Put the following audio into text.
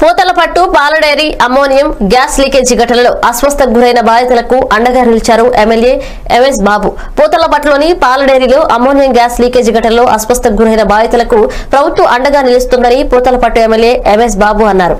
పూతలపట్టు పాల dairy ammonium gas leakage ఘటనలో అస్వస్థకు గురైన బాధితులకు అండగా నిలిచారు ఎమ్మెల్యే ఎంఎస్ బాబు. పూతలపట్టులోని పాల డైరీలో అమ్మోనియం గ్యాస్ లీకేజీ ఘటనలో అస్వస్థకు గురైన బాధితులకు ప్రభుత్వం అండగా నిలుస్తుందని పూతలపట్టు ఎమ్మెల్యే ఎంఎస్ బాబు అన్నారు.